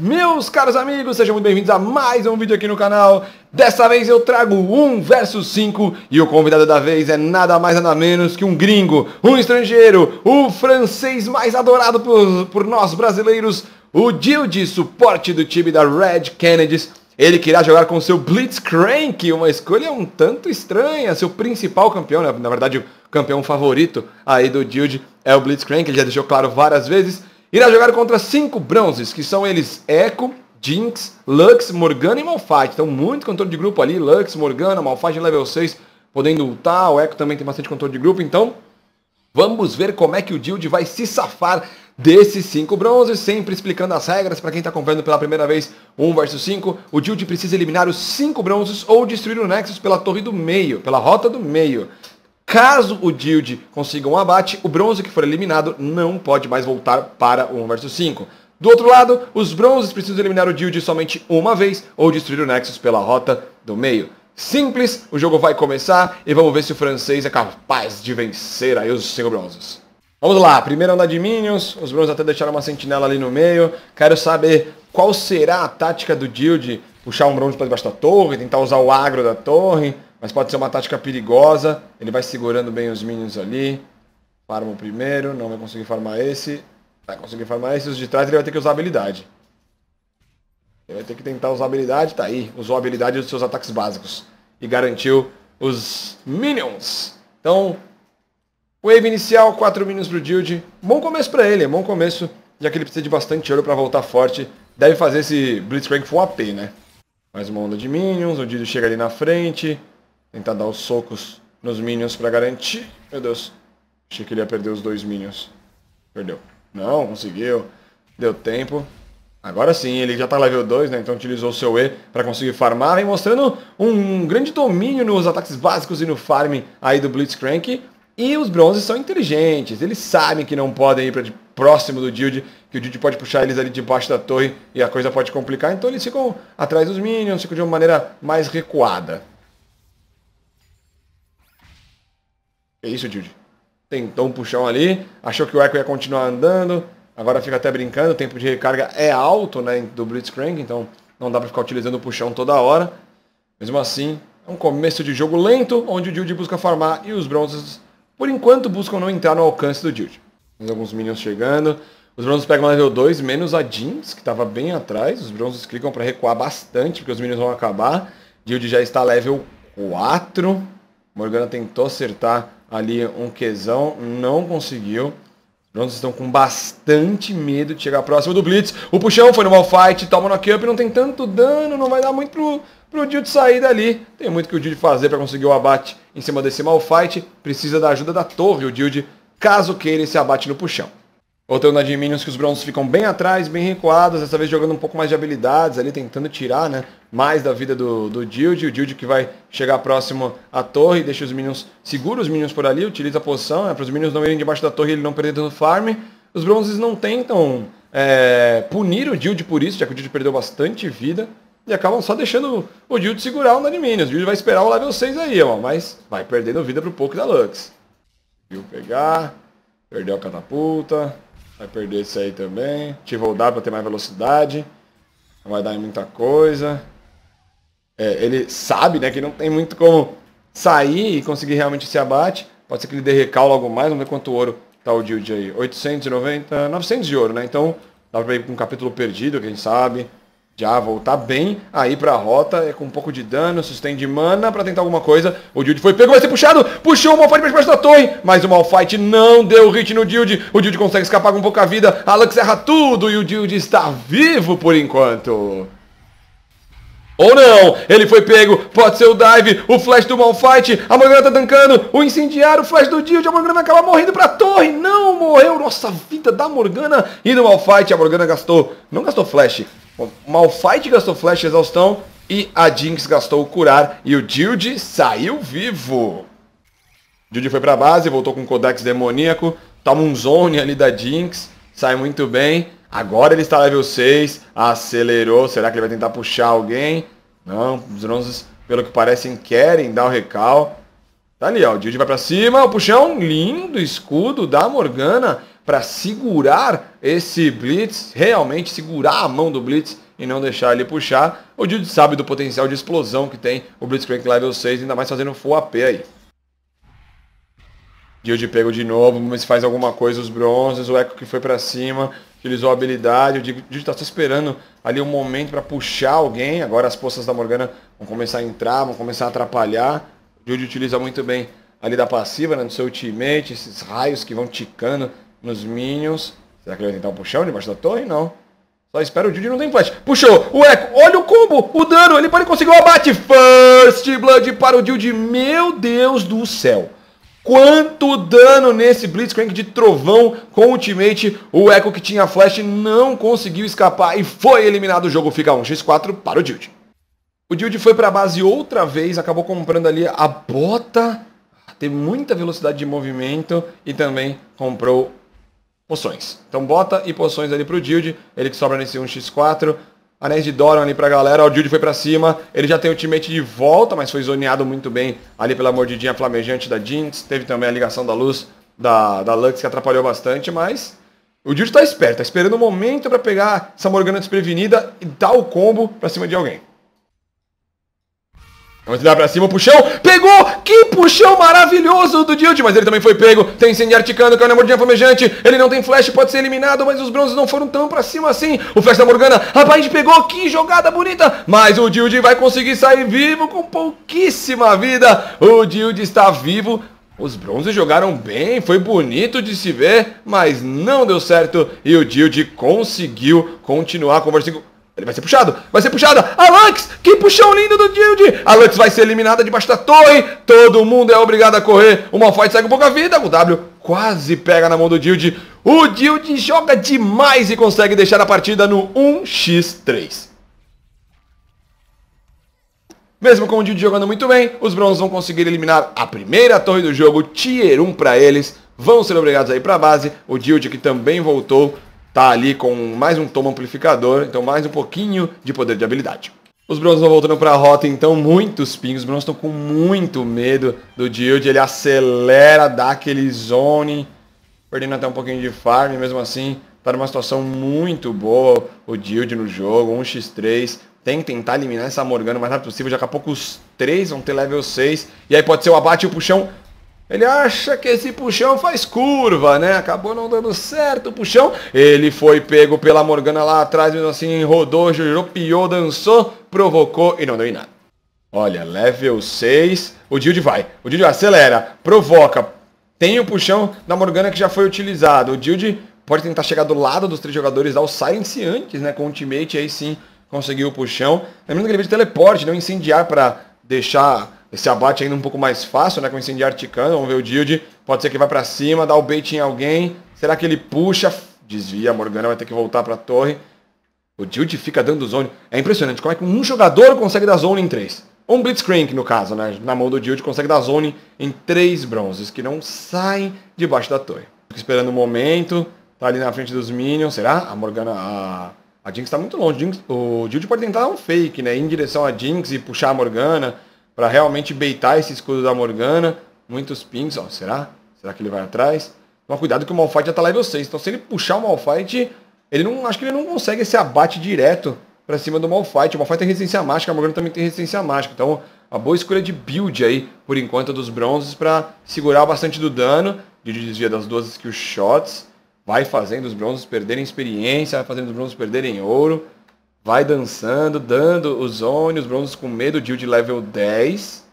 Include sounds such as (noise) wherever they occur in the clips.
Meus caros amigos, sejam muito bem-vindos a mais um vídeo aqui no canal. Dessa vez eu trago 1 versus 5 e o convidado da vez é nada mais nada menos que um gringo, um estrangeiro, o francês mais adorado por, por nós brasileiros, o Gil de suporte do time da Red Kennedys. Ele que irá jogar com seu Blitzcrank, uma escolha um tanto estranha, seu principal campeão, né? na verdade o campeão favorito aí do Dilde é o Blitzcrank, ele já deixou claro várias vezes. Irá jogar contra cinco bronzes, que são eles Echo, Jinx, Lux, Morgana e Malphite. Então muito controle de grupo ali, Lux, Morgana, Malphite level 6, podendo ultar, o Echo também tem bastante controle de grupo, então vamos ver como é que o Dilde vai se safar desses cinco bronzes, sempre explicando as regras para quem está acompanhando pela primeira vez 1 versus 5. O Dilde precisa eliminar os cinco bronzes ou destruir o Nexus pela torre do meio, pela rota do meio. Caso o Dilde consiga um abate, o bronze que for eliminado não pode mais voltar para o 1 versus 5. Do outro lado, os bronzes precisam eliminar o Dilde somente uma vez ou destruir o Nexus pela rota do meio. Simples, o jogo vai começar e vamos ver se o francês é capaz de vencer aí os 5 bronzes. Vamos lá, primeiro andar de Minions, os bronzes até deixaram uma sentinela ali no meio. Quero saber qual será a tática do Dilde, puxar um bronze para debaixo da torre, tentar usar o agro da torre. Mas pode ser uma tática perigosa. Ele vai segurando bem os minions ali. Farma o primeiro, não vai conseguir farmar esse. Vai conseguir farmar esse. Os de trás ele vai ter que usar habilidade. Ele vai ter que tentar usar habilidade. Tá aí. Usou a habilidade dos seus ataques básicos. E garantiu os minions. Então, wave inicial, 4 minions pro Dilde. Bom começo pra ele, é bom começo. Já que ele precisa de bastante ouro pra voltar forte. Deve fazer esse Blitzcrank full AP, né? Mais uma onda de minions. O Dilde chega ali na frente. Tentar dar os socos nos minions para garantir. Meu Deus. Achei que ele ia perder os dois minions. Perdeu. Não, conseguiu. Deu tempo. Agora sim, ele já está level 2, né? Então utilizou o seu E para conseguir farmar. Vem mostrando um grande domínio nos ataques básicos e no farm aí do Blitzcrank. E os bronzes são inteligentes. Eles sabem que não podem ir para próximo do Dilde, que o Dilde pode puxar eles ali debaixo da torre e a coisa pode complicar. Então eles ficam atrás dos minions, ficam de uma maneira mais recuada. É isso, Dilde. Tentou um puxão ali, achou que o Echo ia continuar andando, agora fica até brincando, o tempo de recarga é alto né, do Blitzcrank, então não dá para ficar utilizando o puxão toda hora. Mesmo assim, é um começo de jogo lento, onde o Dilde busca farmar e os bronzes, por enquanto, buscam não entrar no alcance do Dilde. Temos alguns minions chegando. Os bronzes pegam level 2, menos a Jinx, que estava bem atrás. Os bronzes clicam para recuar bastante, porque os minions vão acabar. Dilde já está level 4. Morgana tentou acertar ali um quesão, não conseguiu. Os estão com bastante medo de chegar próximo do Blitz. O puxão foi no Malfight, toma no up, não tem tanto dano, não vai dar muito pro, pro Dilde sair dali. Tem muito que o Dilde fazer para conseguir o abate em cima desse Malfight. Precisa da ajuda da torre, o Dilde, caso queira esse abate no puxão. Outro na de Minions que os bronzes ficam bem atrás, bem recuados, dessa vez jogando um pouco mais de habilidades ali, tentando tirar né, mais da vida do, do Dilde. O Dilde que vai chegar próximo à torre, deixa os Minions, segura os Minions por ali, utiliza a posição, né, para os Minions não irem debaixo da torre e ele não perder no farm. Os bronzes não tentam é, punir o Dilde por isso, já que o Dilde perdeu bastante vida. E acabam só deixando o Dilde segurar o Minions. O Dilde vai esperar o level 6 aí, ó, mas vai perdendo vida pro pouco da Lux. Viu pegar, perdeu a catapulta. Vai perder isso aí também. Ativa o W para ter mais velocidade. Não vai dar em muita coisa. É, ele sabe né, que não tem muito como sair e conseguir realmente esse abate. Pode ser que ele dê recal logo mais. Vamos ver quanto ouro tá o Dilde aí. 890, 900 de ouro, né? Então dá para ir com um capítulo perdido, quem sabe já voltar bem aí pra rota, é com um pouco de dano, sustém de mana pra tentar alguma coisa. O Dilde foi pego, vai ser puxado, puxou o Malphite pra debaixo da torre, mas o Malphite não deu hit no Dilde. O Dilde consegue escapar com pouca vida, Alex erra tudo e o Dilde está vivo por enquanto. Ou não, ele foi pego, pode ser o dive, o flash do Malphite, a Morgana tá tancando, o incendiário, o flash do Dilde, a Morgana vai acabar morrendo pra torre, não, morreu, nossa vida da Morgana e do Malphite, a Morgana gastou, não gastou flash, Malphite gastou Flash Exaustão e a Jinx gastou Curar. E o Dilde saiu vivo. Dilde foi pra base, voltou com o Codex Demoníaco. Toma um Zone ali da Jinx. Sai muito bem. Agora ele está level 6. Acelerou. Será que ele vai tentar puxar alguém? Não, os bronzes, pelo que parecem, querem dar o recal. Tá ali, ó. O Dilde vai pra cima. O puxão lindo. Escudo da Morgana. Para segurar esse Blitz, realmente segurar a mão do Blitz e não deixar ele puxar. O Jude sabe do potencial de explosão que tem o Blitzcrank Level 6, ainda mais fazendo full AP aí. Jude pegou de novo, mas faz alguma coisa os bronzes, o Echo que foi para cima, utilizou a habilidade, o Jude tá só esperando ali um momento para puxar alguém, agora as poças da Morgana vão começar a entrar, vão começar a atrapalhar. O utiliza muito bem ali da passiva, né, no seu ultimate, esses raios que vão ticando nos minions. Será que ele vai tentar um puxão debaixo da torre? Não. Só espera o Judy não tem flash. Puxou. O Echo. Olha o combo. O dano. Ele pode conseguir o abate. First Blood para o Judy. Meu Deus do céu. Quanto dano nesse Blitzcrank de trovão com ultimate. O Echo que tinha flash não conseguiu escapar e foi eliminado. O jogo fica 1x4 para o Judy. O Judy foi para a base outra vez. Acabou comprando ali a bota ter muita velocidade de movimento e também comprou poções. Então bota e poções ali pro Dilde, ele que sobra nesse 1x4. Anéis de Doran ali pra galera, o Dilde foi pra cima, ele já tem o ultimate de volta, mas foi zoneado muito bem ali pela mordidinha flamejante da Jinx, teve também a ligação da luz da, da Lux que atrapalhou bastante, mas o Dilde tá esperto, tá esperando o um momento para pegar essa Morgana desprevenida e dar o combo pra cima de alguém. Vamos tirar pra cima o puxão. Pegou! Que puxão maravilhoso do Dilde, mas ele também foi pego. Tem incendiar ticando, caiu na mordinha flamejante. Ele não tem flash, pode ser eliminado, mas os bronzes não foram tão pra cima assim. O flash da Morgana, rapaz, pegou. Que jogada bonita. Mas o Dilde vai conseguir sair vivo com pouquíssima vida. O Dilde está vivo. Os bronzes jogaram bem, foi bonito de se ver, mas não deu certo. E o Dilde conseguiu continuar conversando ele vai ser puxado, vai ser puxado. A Lux, que puxão lindo do Dilde. A Lux vai ser eliminada debaixo da torre. Todo mundo é obrigado a correr. O Malphite segue um pouco a vida. O W quase pega na mão do Dilde. O Dilde joga demais e consegue deixar a partida no 1x3. Mesmo com o Dilde jogando muito bem, os Bronze vão conseguir eliminar a primeira torre do jogo, Tier 1 para eles. Vão ser obrigados a ir para a base. O Dilde que também voltou tá ali com mais um tomo amplificador, então mais um pouquinho de poder de habilidade. Os Bronzes vão voltando para a rota, então muitos pingos. Os Bronzes estão com muito medo do Dild. Ele acelera, dá aquele zone, perdendo até um pouquinho de farm. Mesmo assim, tá numa situação muito boa o Dild no jogo. 1x3. Tem que tentar eliminar essa Morgana o mais rápido possível. Daqui a pouco os três vão ter level 6. E aí pode ser o abate e o puxão. Ele acha que esse puxão faz curva, né? Acabou não dando certo o puxão. Ele foi pego pela Morgana lá atrás, mesmo assim, rodou, juropiou, dançou, provocou e não deu em nada. Olha, level 6. O Dilde vai. O Dilde acelera, provoca. Tem o puxão da Morgana que já foi utilizado. O Dilde pode tentar chegar do lado dos três jogadores, dar o silence antes, né? Com o ultimate, aí sim conseguiu o puxão. Lembrando que ele veio de teleporte, não incendiar para deixar esse abate ainda um pouco mais fácil, né? Com incendiar ticando. Vamos ver o Dilde. Pode ser que vai para cima, dá o bait em alguém. Será que ele puxa? Desvia, a Morgana vai ter que voltar para a torre. O Dilde fica dando zone. É impressionante como é que um jogador consegue dar zone em três. Um Blitzcrank, no caso, né? Na mão do Dilde, consegue dar zone em três bronzes, que não saem debaixo da torre. Fica esperando o um momento. Tá ali na frente dos minions. Será? A Morgana... A, a Jinx tá muito longe. Jinx... O Dilde pode tentar dar um fake, né? Ir em direção a Jinx e puxar a Morgana para realmente beitar esse escudo da Morgana. Muitos pings, ó, será? Será que ele vai atrás? Toma cuidado que o Malphite já tá level 6. Então se ele puxar o Malphite, ele não, acho que ele não consegue esse abate direto para cima do Malphite. O Malphite tem resistência mágica, a Morgana também tem resistência mágica. Então, a boa escolha de build aí, por enquanto, dos bronzes para segurar bastante do dano. De desvia das duas skill shots. Vai fazendo os bronzes perderem experiência, vai fazendo os bronzes perderem ouro. Vai dançando, dando os zone, os bronzes com medo, Dilde level 10.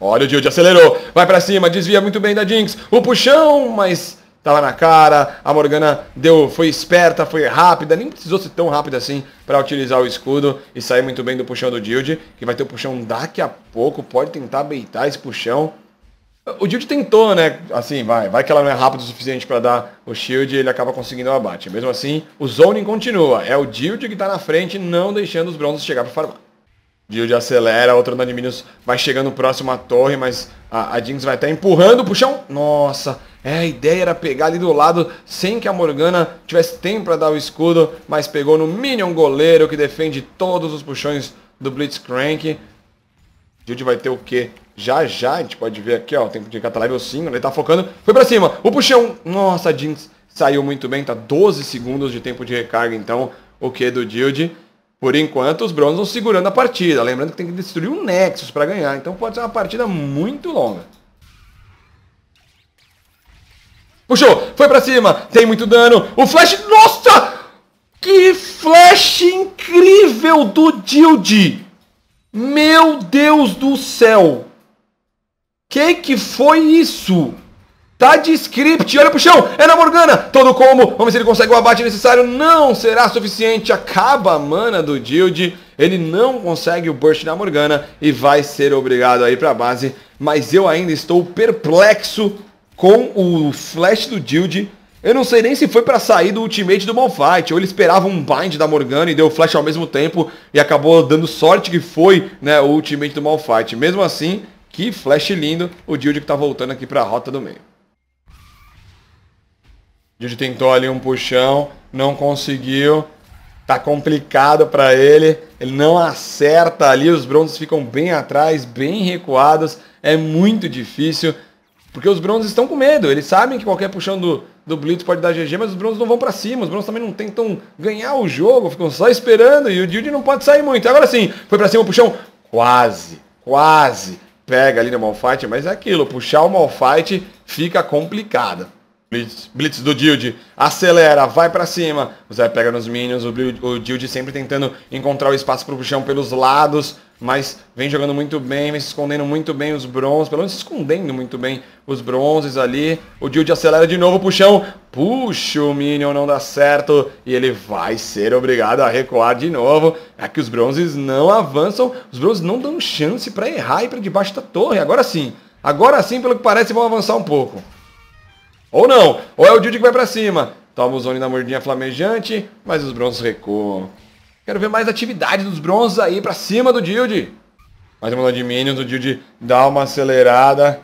Olha o Dilde, acelerou, vai para cima, desvia muito bem da Jinx. O puxão, mas tava na cara, a Morgana deu, foi esperta, foi rápida, nem precisou ser tão rápida assim para utilizar o escudo e sair muito bem do puxão do Dilde, que vai ter o puxão daqui a pouco, pode tentar beitar esse puxão. O Dilde tentou, né? Assim, vai. Vai que ela não é rápida o suficiente para dar o shield e ele acaba conseguindo o abate. Mesmo assim, o zoning continua. É o Dilde que tá na frente, não deixando os bronzes chegar para farmar. Dilde acelera, outro andar de Minions vai chegando próximo à torre, mas a, a Jinx vai estar empurrando o puxão. Nossa, é, a ideia era pegar ali do lado sem que a Morgana tivesse tempo para dar o escudo, mas pegou no Minion goleiro que defende todos os puxões do Blitzcrank. Dilde vai ter o quê? Já já, a gente pode ver aqui, ó, o tempo de Catalá level 5, ele tá focando, foi pra cima, o puxão, nossa, Jinx saiu muito bem, tá 12 segundos de tempo de recarga, então o que do Dilde. Por enquanto, os vão segurando a partida. Lembrando que tem que destruir um Nexus para ganhar. Então pode ser uma partida muito longa. Puxou, foi para cima, tem muito dano. O Flash, nossa! Que flash incrível do Dilde! Meu Deus do céu! Que que foi isso? Tá de script, olha pro chão, é na Morgana, todo combo, vamos ver se ele consegue o abate necessário, não será suficiente, acaba a mana do Dild, ele não consegue o burst na Morgana e vai ser obrigado a ir pra base, mas eu ainda estou perplexo com o flash do Dild, eu não sei nem se foi para sair do ultimate do Malfight, ou ele esperava um bind da Morgana e deu flash ao mesmo tempo e acabou dando sorte que foi né, o ultimate do Malfight, mesmo assim, que flash lindo, o Dild que tá voltando aqui pra rota do meio. Didi tentou ali um puxão, não conseguiu. Tá complicado para ele. Ele não acerta ali, os bronzes ficam bem atrás, bem recuados. É muito difícil, porque os bronzes estão com medo. Eles sabem que qualquer puxão do, do Blitz pode dar GG, mas os bronzes não vão para cima. Os bronzes também não tentam ganhar o jogo, ficam só esperando e o Dilde não pode sair muito. Agora sim, foi para cima o puxão, quase, quase pega ali no Malfight, mas é aquilo, puxar o Malfight fica complicado. Blitz, blitz do Dilde, acelera, vai para cima. O Zé pega nos minions, o, Dilde sempre tentando encontrar o espaço pro chão pelos lados, mas vem jogando muito bem, vem se escondendo muito bem os bronzes, pelo menos se escondendo muito bem os bronzes ali. O Dilde acelera de novo pro chão, puxa o minion, não dá certo, e ele vai ser obrigado a recuar de novo. É que os bronzes não avançam, os bronzes não dão chance para errar e para debaixo da torre. Agora sim, agora sim, pelo que parece, vão avançar um pouco. Ou não, ou é o Dilde que vai para cima. Toma o Zone na mordinha flamejante, mas os bronzes recuam. Quero ver mais atividade dos bronzes aí para cima do Dilde. Mais uma de minions, o Dilde dá uma acelerada.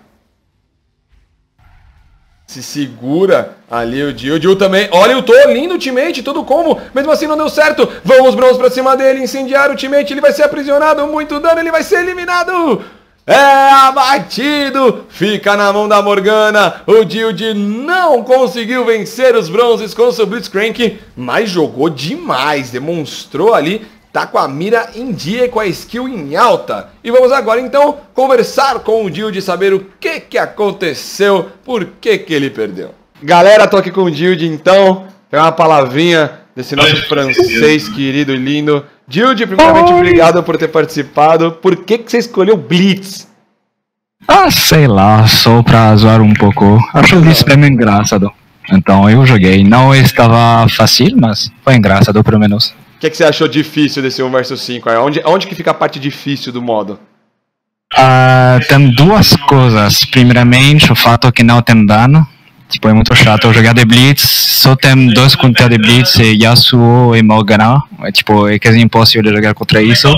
Se segura ali o Dilde. O também. Olha o Tô, lindo o teammate, todo como. Mesmo assim não deu certo. Vamos bronzes para cima dele, incendiar o teammate. Ele vai ser aprisionado, muito dano, ele vai ser eliminado. É abatido, fica na mão da Morgana. O Dilde não conseguiu vencer os bronzes com o seu Blitzcrank, mas jogou demais, demonstrou ali, tá com a mira em dia e com a skill em alta. E vamos agora então conversar com o Dilde, saber o que que aconteceu, por que que ele perdeu. Galera, tô aqui com o Dilde então, tem uma palavrinha desse nosso francês querido e lindo. Dilde, primeiramente, Oi. obrigado por ter participado. Por que, que você escolheu Blitz? Ah, sei lá, só pra zoar um pouco. Acho o Blitz bem engraçado. Então eu joguei. Não estava fácil, mas foi engraçado pelo menos. O que, que você achou difícil desse 1 vs 5? Onde, onde que fica a parte difícil do modo? Uh, tem duas coisas. Primeiramente, o fato que não tem dano. Tipo, é muito chato de Blitz, só tem dois contra de Blitz, Yasuo e Morgana. É, tipo, é quase impossível jogar contra isso.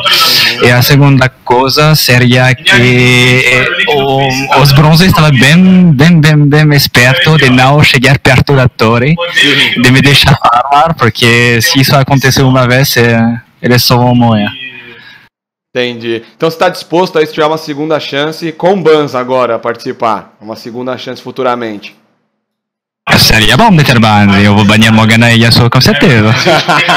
E a segunda coisa seria que o, os bronzes estavam bem, bem, bem, bem espertos de não chegar perto da torre, de me deixar farmar, porque se isso acontecer uma vez, é, eles só vão morrer. Entendi. Então você está disposto a tiver uma segunda chance com Bans agora a participar? Uma segunda chance futuramente? Seria bom meter ban, eu vou banir Morgana e Yasuo com certeza.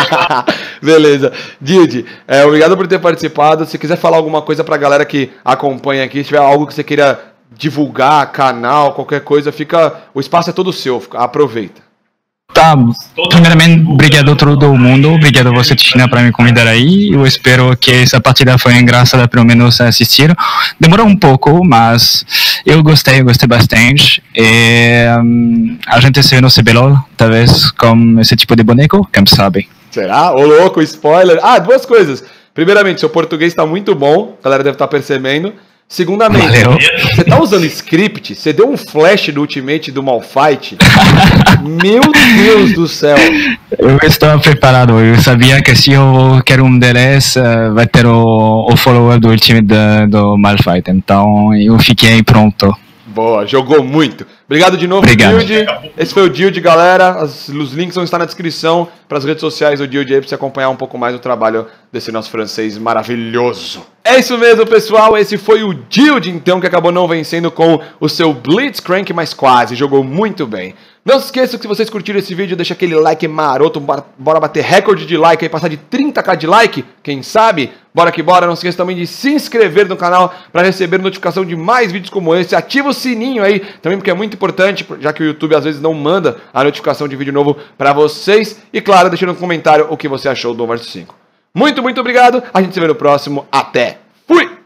(laughs) Beleza. Didi, é, obrigado por ter participado. Se quiser falar alguma coisa pra galera que acompanha aqui, se tiver algo que você queira divulgar, canal, qualquer coisa, fica. O espaço é todo seu, aproveita. Tá, primeiramente, obrigado a todo mundo, obrigado a você, Tina, para me convidar aí. Eu espero que essa partida foi engraçada, pelo menos assistir. Demorou um pouco, mas eu gostei, gostei bastante. E, um, a gente se vê no CBLOL, talvez, com esse tipo de boneco, quem sabe. Será? Ô louco, spoiler. Ah, duas coisas. Primeiramente, seu português está muito bom, a galera deve estar tá percebendo. Segundamente, Valeu. você tá usando script? Você deu um flash do ultimate do Malfight? Meu Deus do céu! Eu estava preparado, eu sabia que se eu quero um DLS, eh, vai ter o, o follower do ultimate do, do Malfight, então eu fiquei pronto. Boa, jogou muito. Obrigado de novo, Obrigado. Dilde. Esse foi o Dilde, galera. As, os links vão estar na descrição para as redes sociais do Dilde aí para você acompanhar um pouco mais o trabalho desse nosso francês maravilhoso. É isso mesmo, pessoal. Esse foi o Dilde, então, que acabou não vencendo com o seu Blitzcrank, mas quase. Jogou muito bem. Não se esqueça que se vocês curtiram esse vídeo, deixa aquele like maroto, bora bater recorde de like aí, passar de 30k de like, quem sabe? Bora que bora, não se esqueça também de se inscrever no canal para receber notificação de mais vídeos como esse, ativa o sininho aí, também porque é muito importante, já que o YouTube às vezes não manda a notificação de vídeo novo para vocês, e claro, deixa no comentário o que você achou do verso 5. Muito, muito obrigado, a gente se vê no próximo, até, fui!